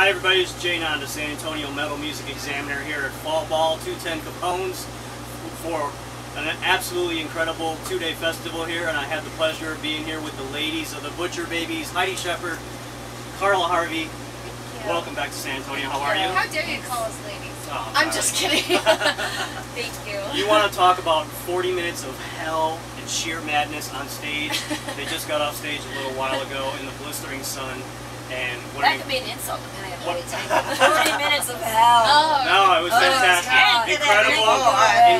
Hi everybody, it's Jay Nanda, San Antonio Metal Music Examiner here at Fall Ball 210 Capone's for an absolutely incredible two-day festival here and I had the pleasure of being here with the ladies of the Butcher Babies, Heidi Shepherd, Carla Harvey. Welcome back to San Antonio. How are you? How dare you call us ladies? Oh, I'm sorry. just kidding. Thank you. You want to talk about 40 minutes of hell and sheer madness on stage? they just got off stage a little while ago in the blistering sun, and what That an- could be an insult depending on how What- you take it. 40 minutes of hell. Oh. No, it was Oh, fantastic. God. Incredible,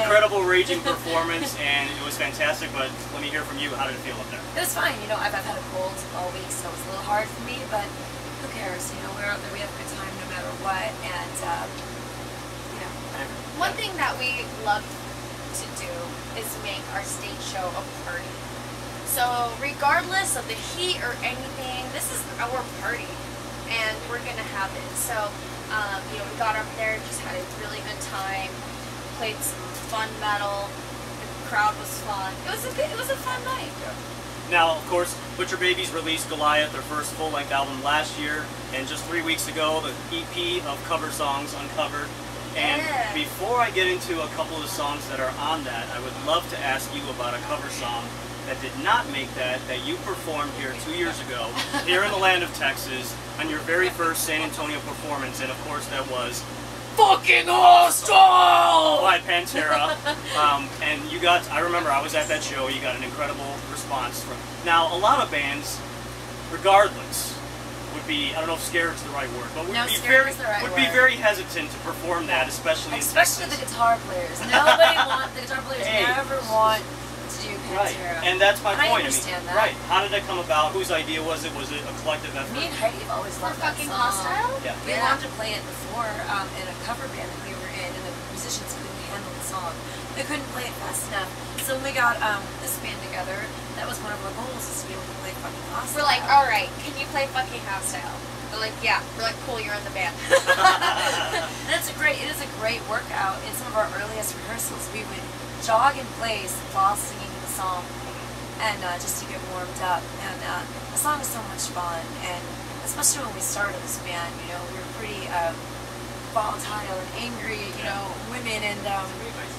incredible raging performance, and it was fantastic. But let me hear from you. How did it feel up there? It was fine. You know, I've, I've had a cold all week, so it was a little hard for me, but who cares? You know, we're out there, we have a good time no matter what, and, um, you know, whatever. One thing that we love to do is make our stage show a party. So regardless of the heat or anything, this is our party, and we're gonna have it. So, um, you know, we got up there, just had a really good time, played some fun metal. The crowd was fun. It was a good, it was a fun night. Now, of course, Butcher Babies released Goliath, their first full-length album last year, and just three weeks ago, the EP of cover songs uncovered. And Yeah. before I get into a couple of the songs that are on that, I would love to ask you about a cover song that did not make that, that you performed here two years ago, here in the land of Texas, on your very first San Antonio performance, and of course that was Fucking Hostile by Pantera. Um, and you got, I remember I was at that show, you got an incredible response from. Now, a lot of bands, regardless, would be, I don't know if scared is the right word, but would No, be very, right would be very hesitant to perform that, especially in Especially the guitar players. Nobody want, the guitar players Hey. never want Right, Pantera. and that's my And I point. understand mean, that. right? How did that come about? Whose idea was it? Was it a collective effort? Me and Heidi have always We're loved that fucking song. hostile? Yeah. We Yeah. wanted to play it before um, in a cover band that we were in, and the musicians couldn't handle the song. They couldn't play it fast enough. So when we got um, this band together, that was one of our goals, is to be able to play fucking hostile. We're like, all right, can you play fucking hostile? They're like, yeah. We're like, cool, you're in the band. And it's a great, it is a great workout. In some of our earliest rehearsals, we would jog in place while singing the song, and uh, just to get warmed up. And uh, the song is so much fun, and especially when we started this band, you know, we were pretty um, volatile and angry, you know, women, and um,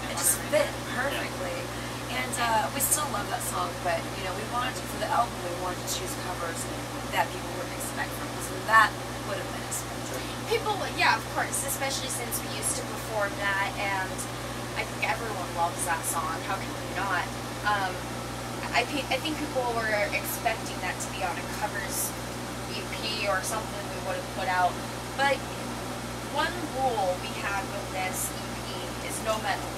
it just fit perfectly. And uh, we still love that song, but you know, we wanted to, for the album, we wanted to choose covers that people wouldn't expect from us, and that would have been expected. People, yeah, of course, especially since we used to perform that, and I think everyone loves that song. How can we not? Um, I, I think people were expecting that to be on a covers EP or something we would have put out. But one rule we had with this EP is no metal.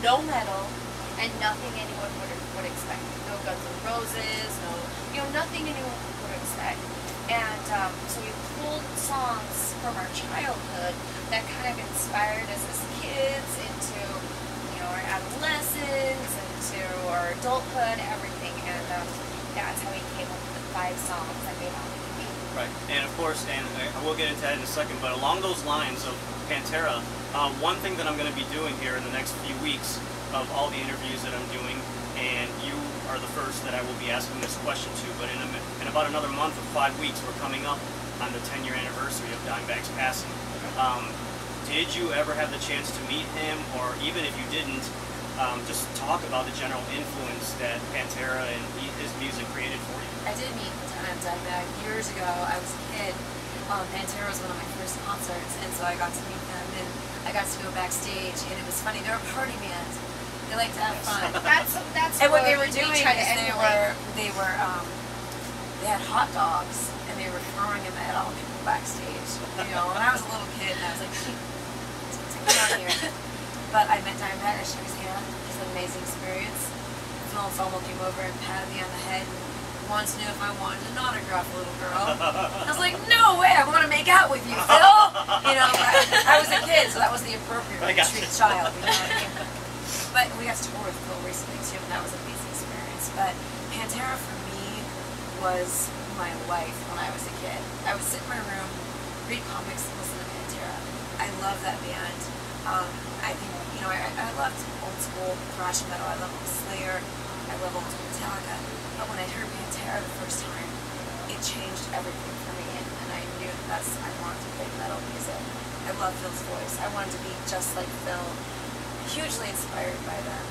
No metal, and nothing anyone would, would expect. No Guns N' Roses, no, you know, nothing anyone would expect. And um, so we pulled songs from our childhood that kind of inspired us as kids into, you know, our adolescence, into our adulthood, everything. And um, that's how we came up with the five songs that made on the EP. Right, and of course, and I will get into that in a second, but along those lines of Pantera, uh, one thing that I'm going to be doing here in the next few weeks of all the interviews that I'm doing, and you are the first that I will be asking this question to, but in, a, in about another month or five weeks, we're coming up on the 10 year anniversary of Dimebag's passing. Um, did you ever have the chance to meet him, or even if you didn't, um, just talk about the general influence that Pantera and his music created for you? I did meet um, Dimebag years ago. I was a kid. Um, Pantera was one of my first concerts, and so I got to meet them, and I got to go backstage, and it was funny. They were a party band. They like to have fun. That's that's and what they were we doing try to is they were they were um, they had hot dogs, and they were throwing them at all the people backstage. You know, and I was a little kid, and I was like, "Come on here." But I met Dimebag. I shook his hand. It was an amazing experience. Phil Anselmo came over and patted me on the head and wanted to know if I wanted an autograph, little girl. I was like, no way, I want to make out with you, Phil. You know, I, I was a kid, so that was the appropriate way to treat a child. You know what I mean? But we got to tour with Phil recently too, and that was an amazing experience. But Pantera for me was my life when I was a kid. I would sit in my room, read comics, and listen to Pantera. I love that band. Um, I think, you know, I, I loved old school thrash metal. I love old Slayer. I love old school Metallica. But when I heard Pantera the first time, it changed everything for me, and, and I knew that because I wanted to play metal music. I love Phil's voice. I wanted to be just like Phil. Hugely inspired by them.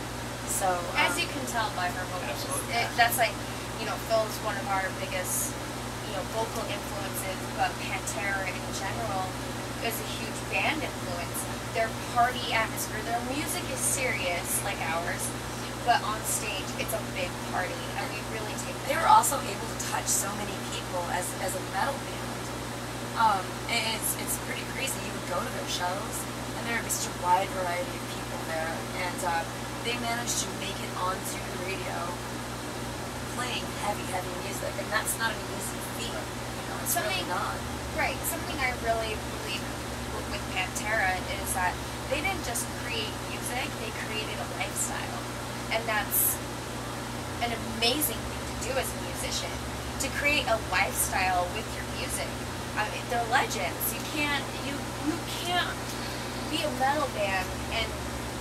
So As um, you can tell by her vocals, Absolutely. it, that's like, you know, Phil's one of our biggest, you know, vocal influences, but Pantera in general is a huge band influence. Their party atmosphere, their music is serious like ours, but on stage it's a big party, and we really take. they were also able to touch so many people as, as a metal band. Um, it's, it's pretty crazy. You would go to their shows, and there would be such a wide variety of people there. And uh, they managed to make it onto the radio playing heavy, heavy music. And that's not an easy feat. You know, it's really Something- not. Right. Something I really believe with Pantera is that they didn't just create music; they created a lifestyle, and that's an amazing thing to do as a musician. To create a lifestyle with your music. I mean, they're legends. You can't you you can't be a metal band and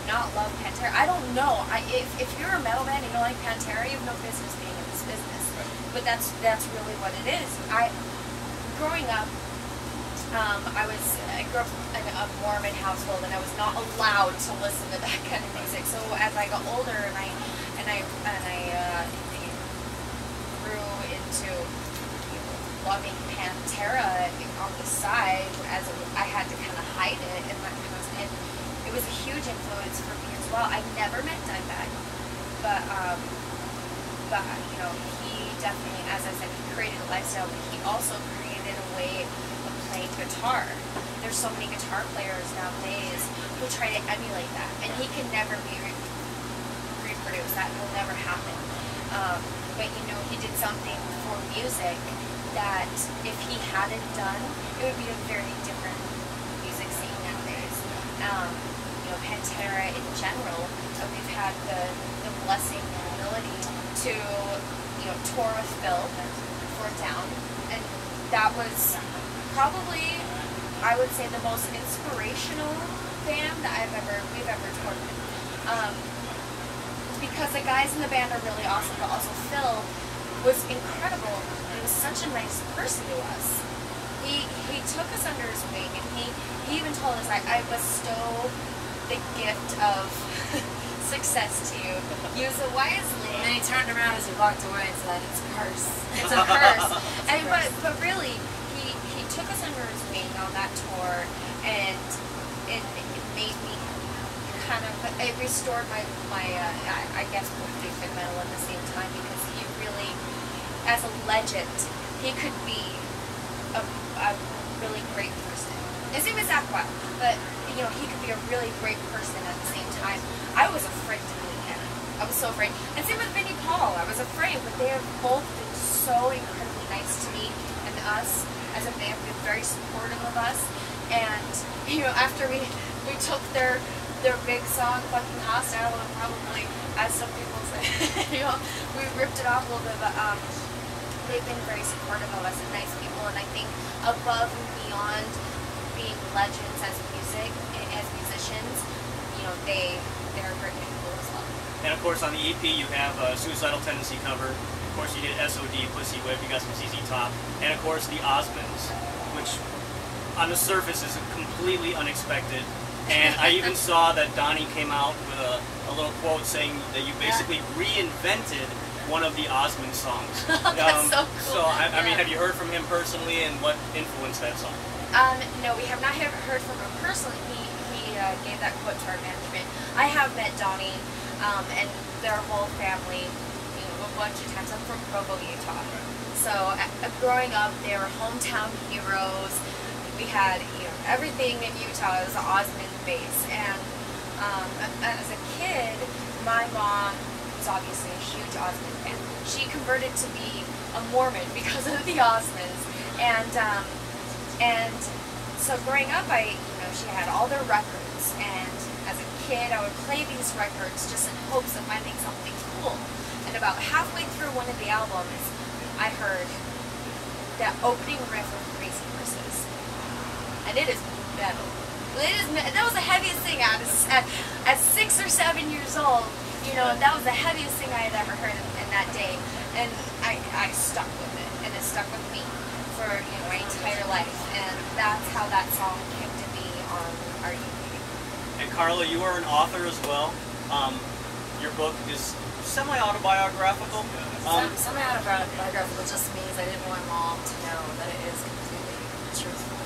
not love Pantera. I don't know. I if, if you're a metal band and you don't like Pantera, you have no business being in this business. But that's that's really what it is. I growing up, um, I was I grew up in a Mormon household and I was not allowed to listen to that kind of music. So as I got older and I and I and I uh, grew into you know, loving Pantera on the side as a, I had to kind of hide it that kind of and it was a huge influence for me as well. I never met Dimebag, but um, but you know he definitely, as I said, he created a lifestyle, but he also created a way guitar. There's so many guitar players nowadays who try to emulate that, and he can never be re- reproduced. That will never happen. Um, but you know, he did something for music that if he hadn't done, it would be a very different music scene nowadays. Um, you know, Pantera in general, uh, we've had the, the blessing and ability to, you know, tour with Phil for Down, and that was probably, I would say, the most inspirational band that I've ever we've ever toured with. Um, because the guys in the band are really awesome, but also Phil was incredible and was such a nice person to us. He he took us under his wing and he, he even told us I, I bestow the gift of success to you. Use it wisely. And then he turned around as he walked away and said, "It's a curse." It's a curse. and but but really, he he took us under his wing on that tour, and it, it made me kind of it restored my my uh, I, guess both faith and metal at the same time because he really, as a legend, he could be a, a really great person. Same as Zakk Wylde, but you know he could be a really great person at the same time. I was afraid to meet him. I was so afraid. And same with Vinnie Paul. I was afraid, but they have both been so incredibly nice to me and us as a band. Been very supportive of us. And you know, after we we took their their big song, fucking hostile, and probably, as some people say, you know, we ripped it off a little bit, but um, they've been very supportive of us and nice people. And I think above and beyond being legends as music, as musicians, you know, they they're great people as well. And of course, on the EP, you have a Suicidal Tendency cover. Of course, you did SOD, Pussy Whip. You got some ZZ Top, and of course, the Osmonds, which on the surface is completely unexpected. And I even saw that Donnie came out with a, a little quote saying that you basically reinvented one of the Osmond songs. Um, That's so cool. So, I, I mean, have you heard from him personally, and what influenced that song? Um, no, we have not have heard from him personally. He he uh, gave that quote to our management. I have met Donnie um, and their whole family you know, a bunch of times. I'm from Provo, Utah. So uh, growing up, they were hometown heroes. We had you know everything in Utah was Osmond base, and um, as a kid, my mom was obviously a huge Osmond fan. She converted to be a Mormon because of the Osmonds, and um, and so growing up, I, you know, she had all their records, and as a kid, I would play these records just in hopes of finding something cool about halfway through one of the albums, I heard that opening riff of Crazy Horses, and it is metal. It is that was the heaviest thing at, at at six or seven years old. You know, that was the heaviest thing I had ever heard in, in that day, and I I stuck with it, and it stuck with me for you know, my entire life, and that's how that song came to be on our YouTube. And Carla, you are an author as well. Um, your book is semi-autobiographical. Um, semi-autobiographical just means I didn't want my mom to know that it is completely truthful.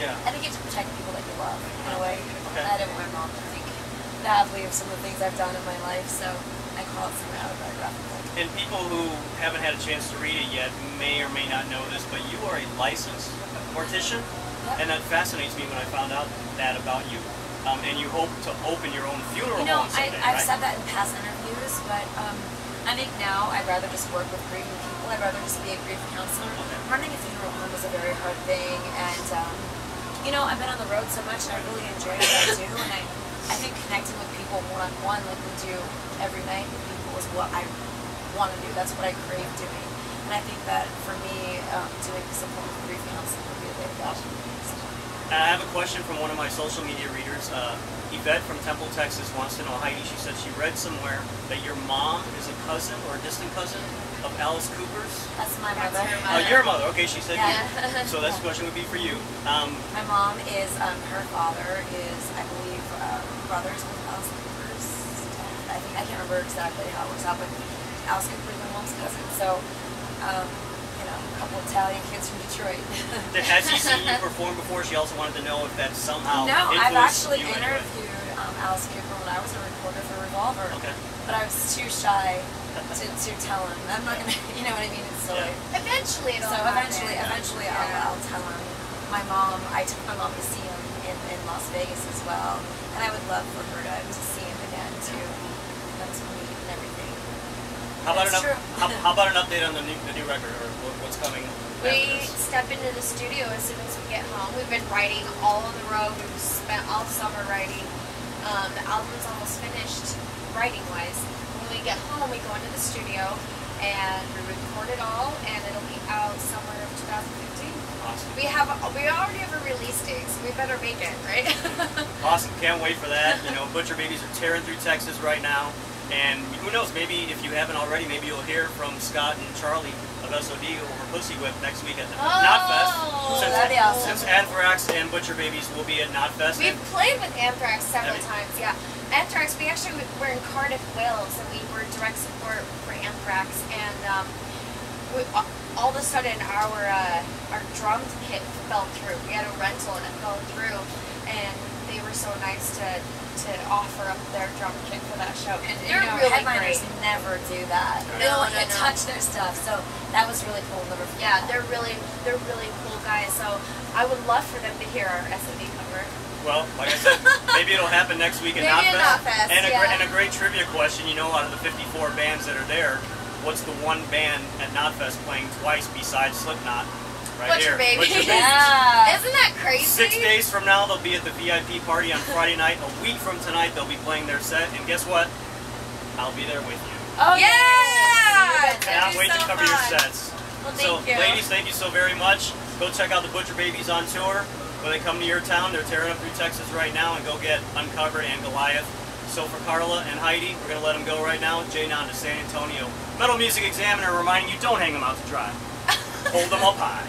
yeah. I think you have to protect people that you love in a way. Okay. I didn't want my mom to think badly of some of the things I've done in my life, so I call it semi-autobiographical. And people who haven't had a chance to read it yet may or may not know this, but you are a licensed mortician, Yep. and that fascinates me when I found out that about you. Um, and you hope to open your own funeral You know, home I, someday, I've right? said that in past interviews, but um, I think now I'd rather just work with grieving people. I'd rather just be a grief counselor. Okay. Running a funeral home is a very hard thing, and um, you know, I've been on the road so much, and I really enjoy what I do. And I, I think connecting with people one on one, like we do every night with people, is what I want to do. That's what I crave doing. And I think that for me, um, doing some form of grief counseling would be a go. And I have a question from one of my social media readers. Uh, Yvette from Temple, Texas wants to know, Heidi, she said she read somewhere that your mom is a cousin or a distant cousin of Alice Cooper's. That's my That's mother. Oh, your mother. Okay, she said Yeah. you. So this question would be for you. Um, My mom is, um, her father is, I believe, uh, brothers with Alice Cooper's. dad. I think, I can't remember exactly how it works out, but Alice Cooper is my mom's cousin. So, um, you know, a couple Italian kids from Detroit. has she seen you perform before? She also wanted to know if that somehow no, I've actually you in interviewed um, Alice Cooper when I was a reporter for Revolver. Okay. But I was too shy to, to tell him. I'm not gonna, you know what I mean? It's silly. Yeah. Eventually it'll So happen. eventually, eventually Yeah. I'll, I'll tell him. My mom, I took my mom to see him in, in Las Vegas as well, and I would love for her to, to see him again too, them to meet and everything. How about, an how, how about an update on the new, the new record or what's coming We step into the studio as soon as we get home. We've been writing all on the road. We've spent all summer writing. Um, the album's almost finished writing wise. When we get home, we go into the studio and we record it all, and it'll be out summer of 2015. Awesome. We have we already have a release date, so we better make it, right? Awesome. Can't wait for that. You know, Butcher Babies are tearing through Texas right now. And who knows, maybe if you haven't already, maybe you'll hear from Scott and Charlie of SOD over Pussy Whip next week at the Oh, Knotfest. Since, that'd be awesome. since Anthrax and Butcher Babies will be at Knotfest. We've played with Anthrax several Have you? times, yeah. Anthrax, we actually were in Cardiff, Wales, and we were direct support for Anthrax, and um, we, all of a sudden our uh, our drum kit fell through. We had a rental and it fell through, and they were so nice to to offer up their drum kit for that show. And They're you know, really headliners great. never do that. Oh, no, They'll no, let you no. touch their stuff, so that was really cool. Never Yeah, that. they're really they're really cool guys. So I would love for them to hear our SOD cover. Well, like I said, maybe it'll happen next week at Maybe Knotfest. Knotfest, and, a, yeah. and a great trivia question, you know, out of the 54 bands that are there, what's the one band at Knotfest playing twice besides Slipknot? Right Butcher here. Babies. Butcher Babies. Yeah. Isn't that crazy? Six days from now, they'll be at the VIP party on Friday night. A week from tonight, they'll be playing their set. And guess what? I'll be there with you. Oh, Yeah! That'd Cannot be wait to so cover your sets. Well, so, you. ladies, thank you so very much. Go check out the Butcher Babies on tour. When they come to your town, they're tearing up through Texas right now, and go get Uncovered and Goliath. So for Carla and Heidi, we're gonna let them go right now. Jay Nanda San Antonio. Metal Music Examiner reminding you: don't hang them out to dry. Hold them up high.